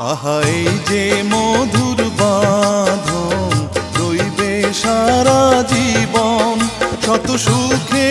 আহাই যে মধুর বাঁধন রইবে সারা জীবন শত সুখে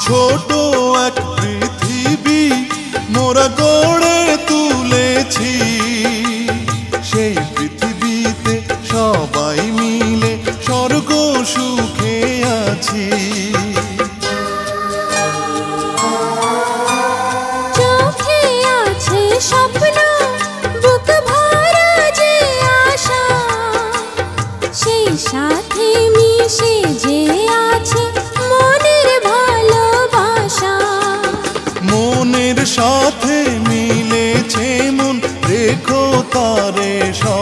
ছোট এক পৃথিবী মোরা সব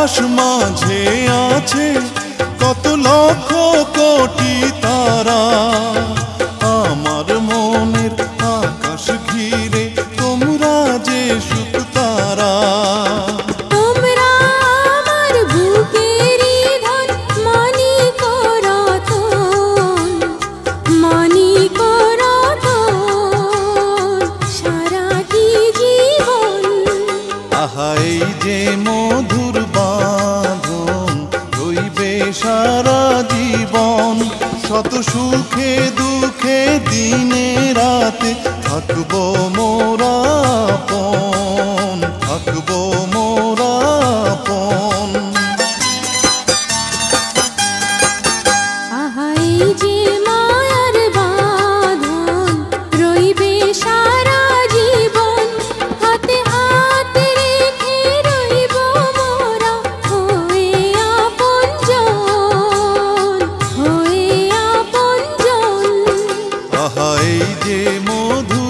আকাশ মাঝে আছে কত লক্ষ কোটি তারা। সারা জীবন শত সুখে দুঃখে দিনে রাতে থাকব মোরা যে মধু